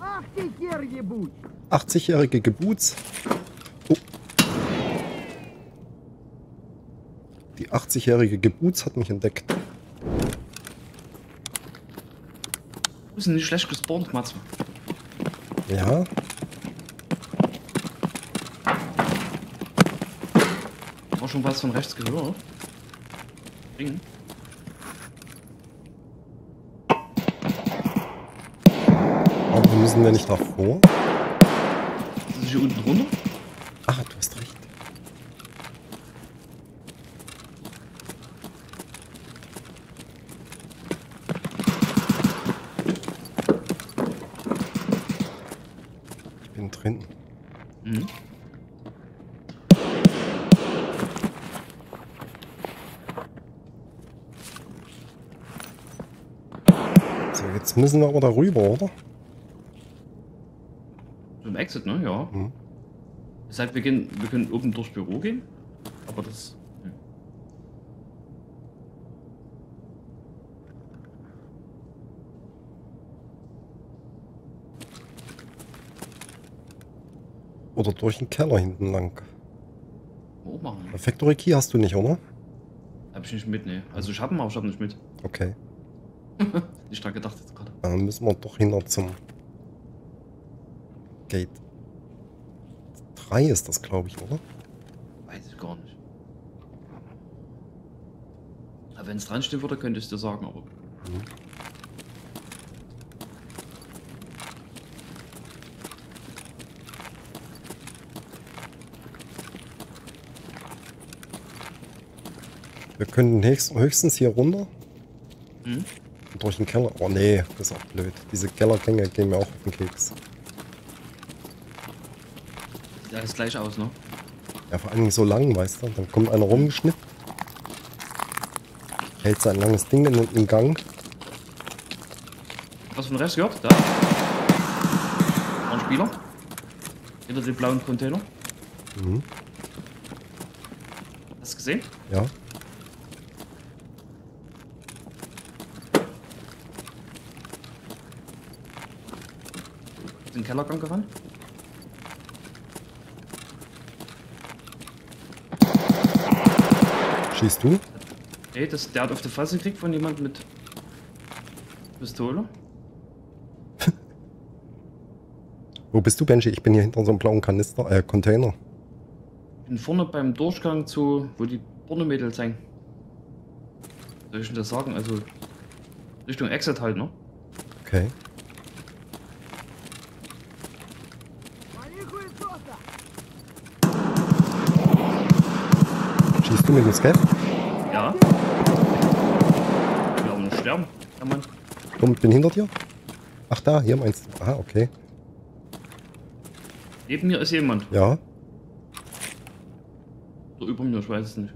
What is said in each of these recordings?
80-jährige Boots. 80-jährige Gebuts. Oh. Die 80-jährige Gebuts hat mich entdeckt. Wir sind nicht schlecht gespawnt, Matze. Ja. Auch schon was von rechts gehört. Ringen. Aber müssen wir nicht davor? Ist das hier unten drunter? Ah, du hast recht. Ich bin drin. Mhm. So, jetzt müssen wir aber darüber, oder? Exit, ne? Ja. Mhm. Das heißt, wir, gehen, wir können oben durchs Büro gehen. Aber das. Ja. Oder durch den Keller hinten lang. Auch machen. Factory Key hast du nicht, oder? Hab ich nicht mit, ne. Also ich hab ihn, aber ich hab nicht mit. Okay. Nicht dran gedacht jetzt gerade. Dann müssen wir doch hinter zum Gate 3 ist das, glaube ich, oder? Weiß ich gar nicht. Aber wenn es dran stehen würde, könnte ich es dir sagen, aber. Wir könnten höchst, höchstens hier runter Hm? durch den Keller. Oh nee, das ist auch blöd. Diese Kellergänge gehen mir auch auf den Keks. Alles gleich aus, ne? Ja, vor allen Dingen so lang, weißt du. Dann kommt einer rumgeschnitten. Hält sein langes Ding in den Gang. Was von rechts gehört? Da. War ein Spieler. Hinter dem blauen Container. Mhm. Hast du gesehen? Ja. Den Kellergang gerannt. Schießt du? Ey, das, der hat auf die Fresse gekriegt von jemand mit Pistole. Wo bist du, Benji? Ich bin hier hinter so einem blauen Kanister, äh, Container. Bin vorne beim Durchgang zu, wo die Pornomädels hängen. Soll ich denn das sagen? Also Richtung Exit halt, ne? Okay. Du mit dem Scav? Ja. Wir haben sterben, der Mann. Komm, bin hinter dir. Ach da, hier meinst du. Ah, okay. Neben mir ist jemand. Ja. Oder über mir, ich weiß es nicht.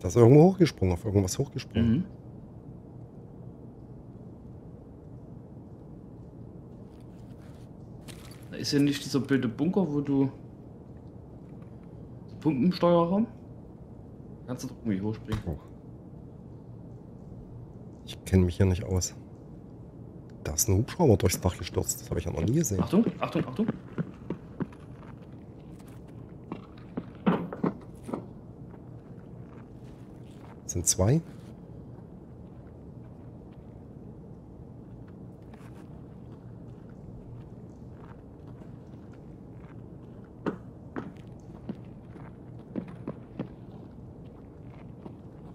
Da ist irgendwo hochgesprungen, auf irgendwas hochgesprungen. Mhm. Da ist ja nicht dieser blöde Bunker, wo du Pumpensteuerraum. Kannst du doch irgendwie hochspringen. Oh. Ich kenne mich hier nicht aus. Da ist ein Hubschrauber durchs Dach gestürzt. Das habe ich ja noch nie gesehen. Achtung, Achtung, Achtung. Sind zwei.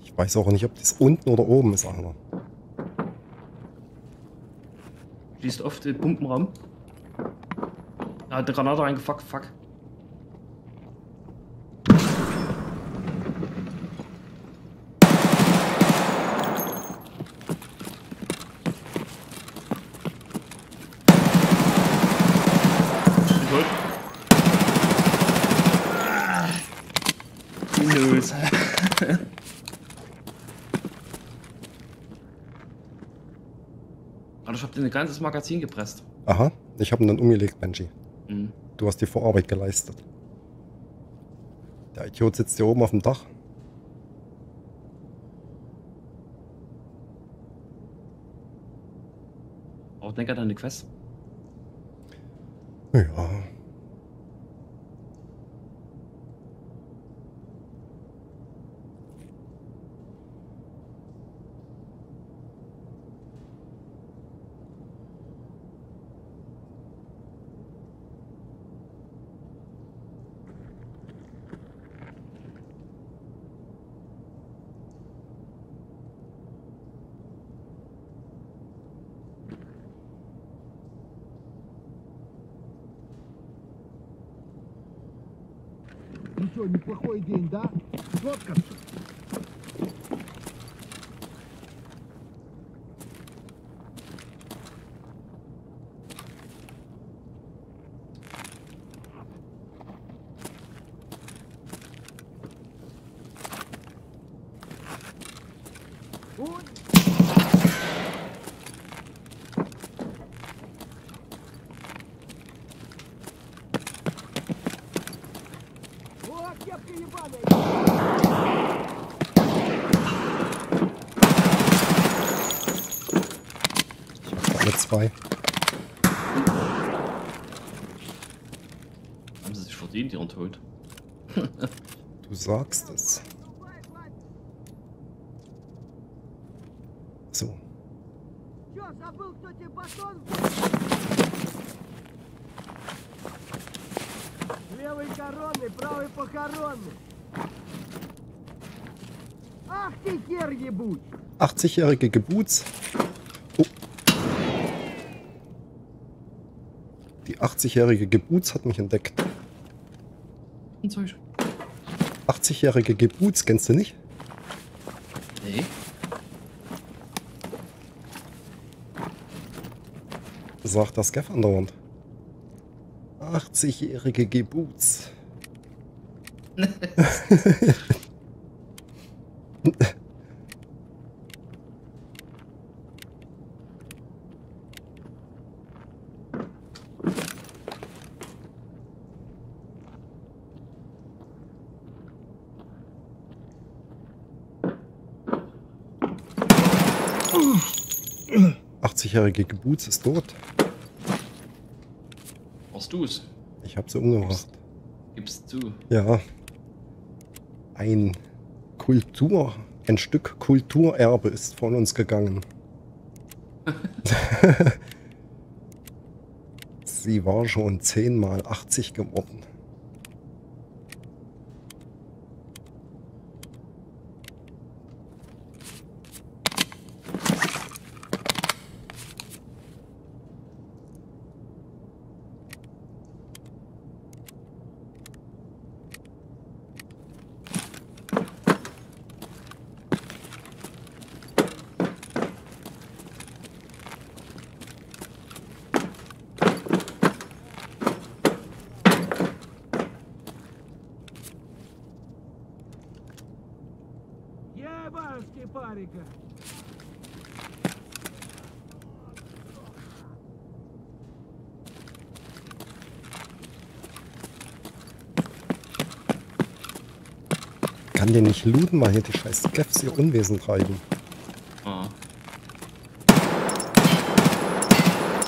Ich weiß auch nicht, ob das unten oder oben ist, einer. Schließt oft den Pumpenraum. Er hat eine Granate reingefuckt, fuck. Ein ganzes Magazin gepresst. Aha, ich habe ihn dann umgelegt, Benji. Mhm. Du hast die Vorarbeit geleistet. Der Idiot sitzt hier oben auf dem Dach. Aber denk an deine Quest. Ja. Ну что, неплохой день, да? Сфоткаться? Ой, Ich habe alle zwei. Haben sie sich verdient, ihren Tod. Du sagst es. So. Чё, забыл, кто тебе батон? Левый коронный, правый похоронный. Ах ты хер ебуть! 80-jährige Geburts. Oh. Die 80-jährige Gebuts hat mich entdeckt. 80-jährige Gebuts, kennst du nicht? Nee. Sagt das Gaff andauernd. 80-jährige Gebuts. 20-jährige Gebuts ist tot. Brauchst du es? Ich habe sie umgebracht. Gibst, gibst du? Ja. Ein Kultur, ein Stück Kulturerbe ist von uns gegangen. sie war schon zehnmal 80 geworden. Ебашки парика! Kann den nicht looten, weil hier die scheiß Gaffs ihr Unwesen treiben. Ah.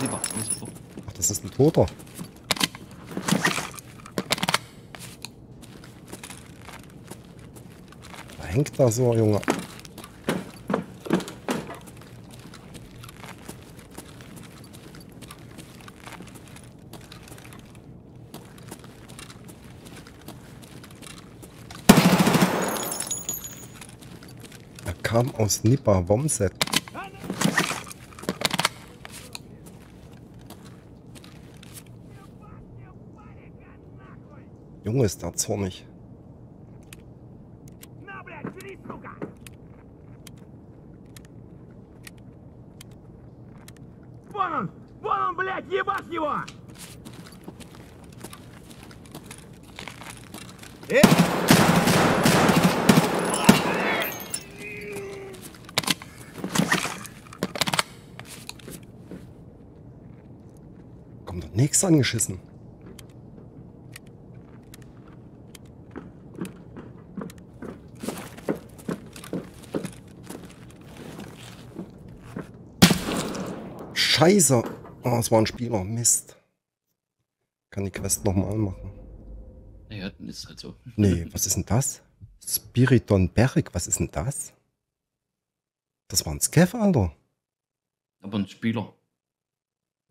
Lieber, nicht so. Ach, das ist ein Toter. Hängt da so, Junge. Er kam aus Nippa Womset. Junge, ist da zornig. Вон он! Вон он, блядь, ебашь его! Э! Kommt doch nichts angeschissen. Scheiße. Oh, es war ein Spieler. Mist. Kann die Quest nochmal machen. Naja, dann ist halt so. Nee, was ist denn das? Spiriton Berg, was ist denn das? Das war ein Scav, Alter. Aber ein Spieler.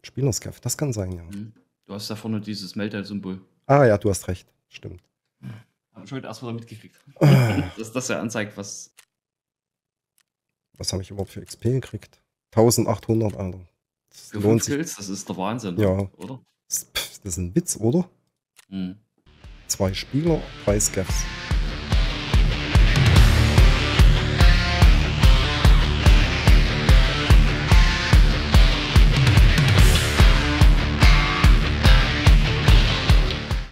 Spielerscav, das kann sein, ja. Hm. Du hast da vorne dieses Meltdown-Symbol. Ah ja, du hast recht. Stimmt. Hab ich heute erst wieder mitgekriegt. Ah, Dass das ja anzeigt, was. Was habe ich überhaupt für XP gekriegt? 1800, Alter. Das Für lohnt sich. Kills, das ist der Wahnsinn, Ja. oder? Das, ist ein Witz, oder? Hm. Zwei Spieler, drei Scavs.